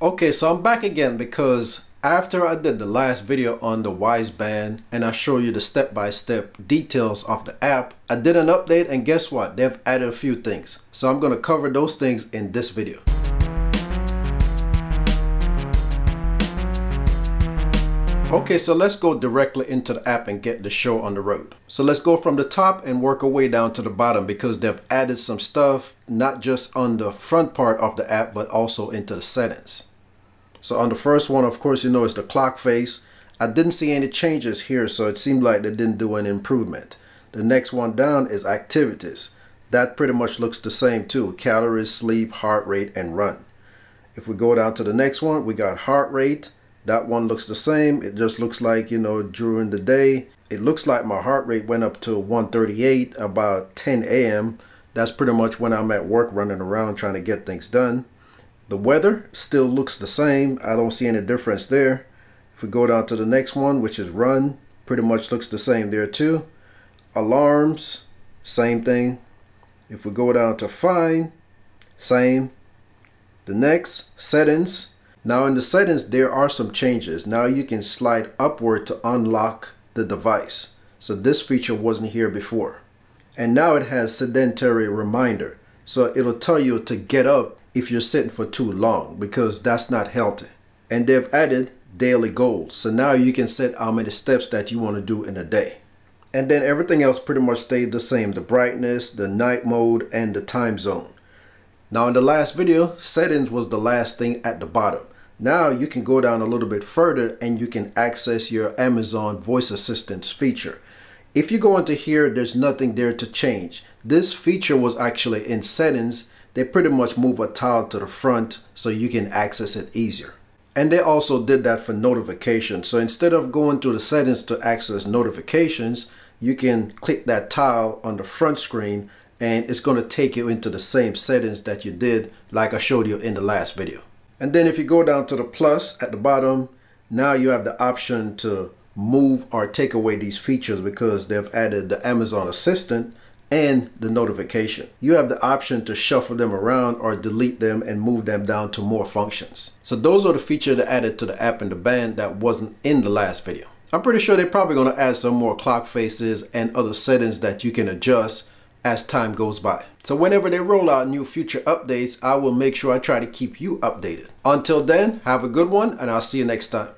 Okay, so I'm back again because after I did the last video on the Wyze Band and I show you the step-by-step -step details of the app, I did an update and guess what? They've added a few things. So I'm going to cover those things in this video. Okay, so let's go directly into the app and get the show on the road. So let's go from the top and work our way down to the bottom because they've added some stuff, not just on the front part of the app, but also into the settings. So on the first one, of course, you know, it's the clock face. I didn't see any changes here, so it seemed like they didn't do an improvement. The next one down is activities. That pretty much looks the same too. Calories, sleep, heart rate, and run. If we go down to the next one, we got heart rate, that one looks the same. It just looks like, you know, during the day, it looks like my heart rate went up to 138 about 10 a.m. That's pretty much when I'm at work running around trying to get things done. The weather still looks the same. I don't see any difference there. If we go down to the next one, which is run, pretty much looks the same there too. Alarms, same thing. If we go down to find, same. The next, settings, now in the settings, there are some changes. Now you can slide upward to unlock the device. So this feature wasn't here before. And now it has sedentary reminder. So it'll tell you to get up if you're sitting for too long because that's not healthy. And they've added daily goals. So now you can set how many steps that you want to do in a day. And then everything else pretty much stayed the same. The brightness, the night mode, and the time zone. Now in the last video, settings was the last thing at the bottom. Now you can go down a little bit further and you can access your Amazon voice assistance feature. If you go into here, there's nothing there to change. This feature was actually in settings. They pretty much move a tile to the front so you can access it easier. And they also did that for notifications. So instead of going to the settings to access notifications, you can click that tile on the front screen and it's going to take you into the same settings that you did like I showed you in the last video. And then if you go down to the plus at the bottom, now you have the option to move or take away these features because they've added the Amazon Assistant and the notification. You have the option to shuffle them around or delete them and move them down to more functions. So those are the features that added to the app and the band that wasn't in the last video. I'm pretty sure they're probably going to add some more clock faces and other settings that you can adjust as time goes by. So whenever they roll out new future updates, I will make sure I try to keep you updated. Until then, have a good one and I'll see you next time.